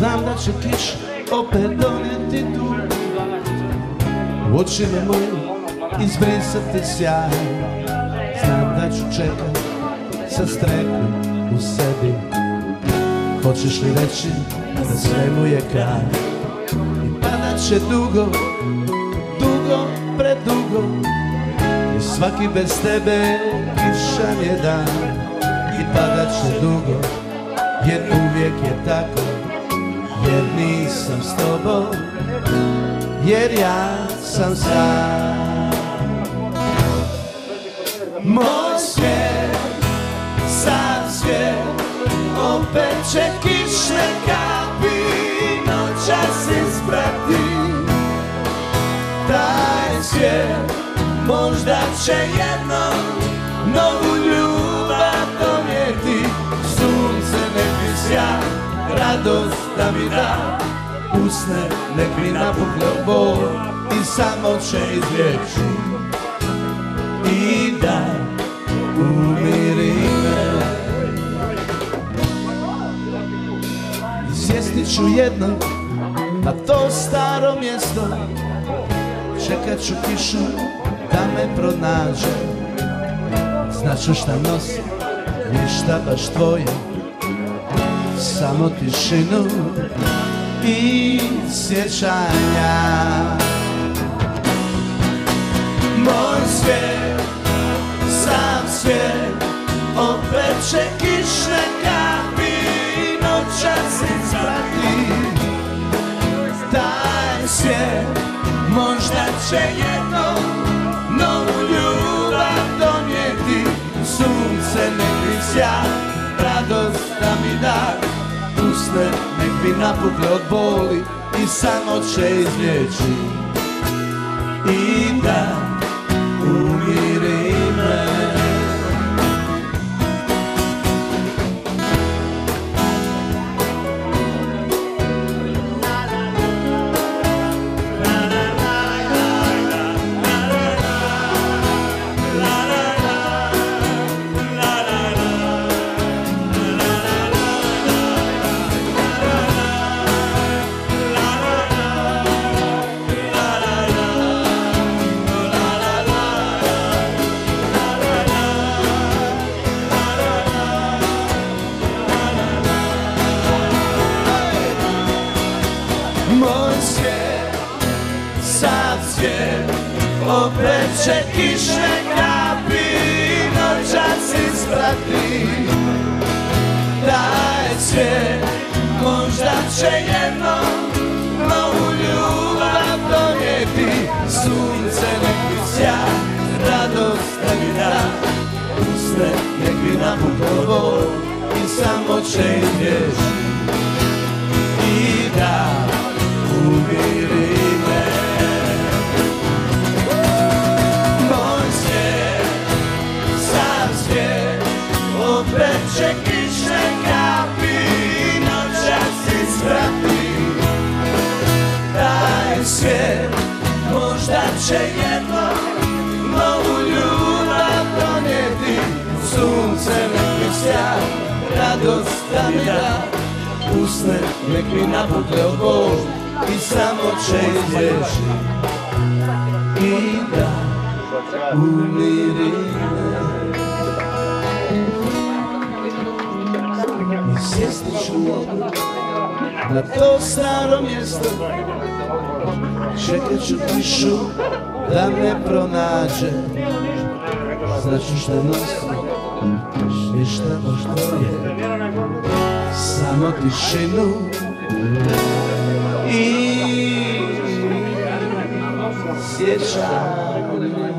Znam da će kiš opet donijeti tu U očima mojim izbrisati sjaj. Znam da ću čekat sa strepnjom u sebi. Hoćeš li reći da svemu je kraj? I padat će dugo, dugo, predugo. I svaki bez tebe kišan je dan. I padat će dugo, jer uvijek je tako Jer nisam s tobom, jer ja sam sam. Moj svijet, sam svijet opet će kišne kapi noćas isprati. Taj svijet možda će jednom novu ljubav donijeti. Sunce nek mi sja, radost da mi da. Usne nek mi napukle bol i samo će izliječi I da umiri me Sjesti ću jednom na to staro mjesto. Čekat ću kišu da me pronađe. Znaću šta nosi, ništa baš tvoje Samo tišinu i sjećanja. Moj svijet, sam svijet Opet će kišne kapi noćas isprati Taj svijet možda će jednom novu ljubav donijeti. Sunce nek mi Nek mi napukle od boli i samo će izliječi I da Opet će kiše kapi Noćas isprati. Taj svijet Možda će jednom Novu ljubav donijeti. Sunce nek sja Radost da mi da. Usne nek mi napuklo bol I samo će izvjeći I da umiri Opet će kišne kapi isprati Taj svijet Možda će jednom Novu ljubav donijeti. Sunce nek mi sja da. Usne mi napukle od bol I samo će izvjeći I da umiri me sjesti ću Na to staro mjesto. Čekat ću tišu da me pronađe. Znači šta nosi Ništa baš tvoje Samo tišinu I sjećanje